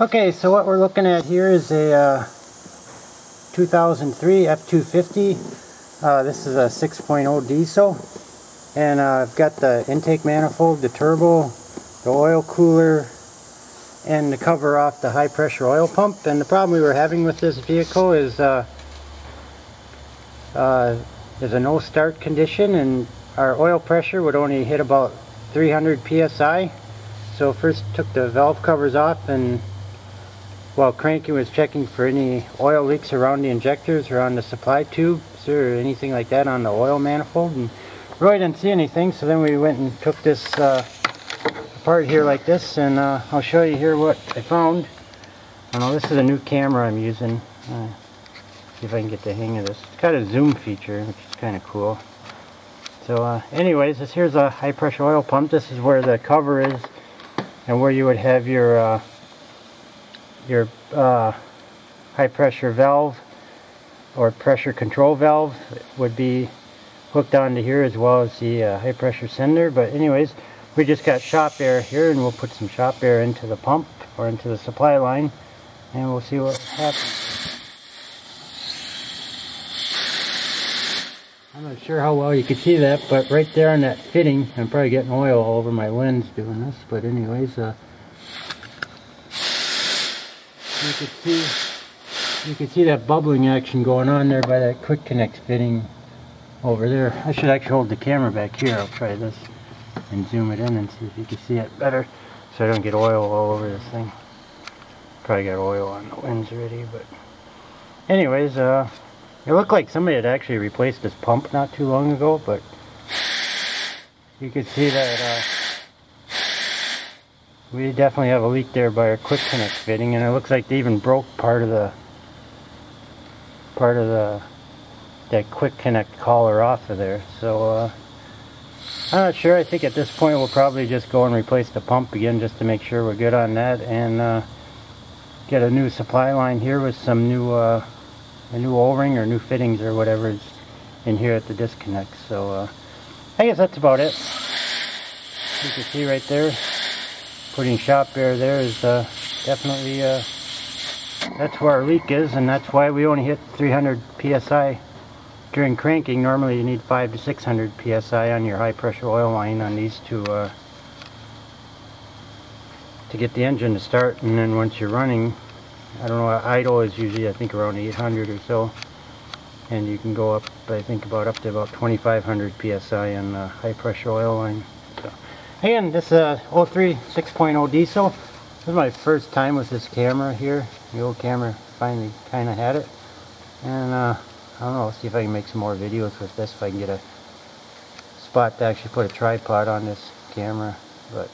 Okay, so what we're looking at here is a uh, 2003 F250. Uh, this is a 6.0 diesel. And uh, I've got the intake manifold, the turbo, the oil cooler, and the cover off the high pressure oil pump. And the problem we were having with this vehicle is uh, uh, there's a no start condition and our oil pressure would only hit about 300 psi. So first took the valve covers off and while cranking was checking for any oil leaks around the injectors or on the supply tubes or anything like that on the oil manifold. And Roy didn't see anything so then we went and took this uh, apart here like this and uh, I'll show you here what I found. I know this is a new camera I'm using. Uh, see if I can get the hang of this. It's got a zoom feature which is kind of cool. So uh, anyways this here's a high pressure oil pump. This is where the cover is and where you would have your uh, your uh, high pressure valve or pressure control valve would be hooked onto here as well as the uh, high pressure sender. But anyways we just got shop air here and we'll put some shop air into the pump or into the supply line and we'll see what happens. I'm not sure how well you can see that but right there on that fitting I'm probably getting oil all over my lens doing this but anyways uh, you can see you can see that bubbling action going on there by that quick connect fitting over there. I should actually hold the camera back here. I'll try this and zoom it in and see if you can see it better so I don't get oil all over this thing. Probably got oil on the lens already, but anyways, uh, it looked like somebody had actually replaced this pump not too long ago, but you can see that uh, we definitely have a leak there by our quick connect fitting and it looks like they even broke part of the part of the that quick connect collar off of there. So uh, I'm not sure. I think at this point we'll probably just go and replace the pump again just to make sure we're good on that and uh, get a new supply line here with some new uh, a new o-ring or new fittings or whatever is in here at the disconnect. So uh, I guess that's about it. You can see right there putting shop air there is uh, definitely uh, that's where our leak is and that's why we only hit 300 psi during cranking. Normally you need 5 to 600 psi on your high pressure oil line on these to uh, to get the engine to start and then once you're running I don't know idle is usually I think around 800 or so and you can go up I think about up to about 2500 psi on the high pressure oil line Again, this is a 03 6.0 diesel. This is my first time with this camera here. The old camera finally kind of had it. And uh, I don't know, see if I can make some more videos with this, if I can get a spot to actually put a tripod on this camera. But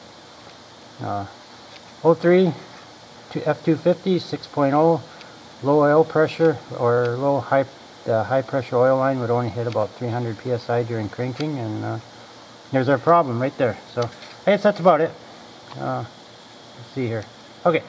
uh, 03 F250 6.0 low oil pressure or low high uh, high pressure oil line would only hit about 300 psi during cranking and uh, there's our problem right there. So I guess that's about it. Uh, let's see here. Okay.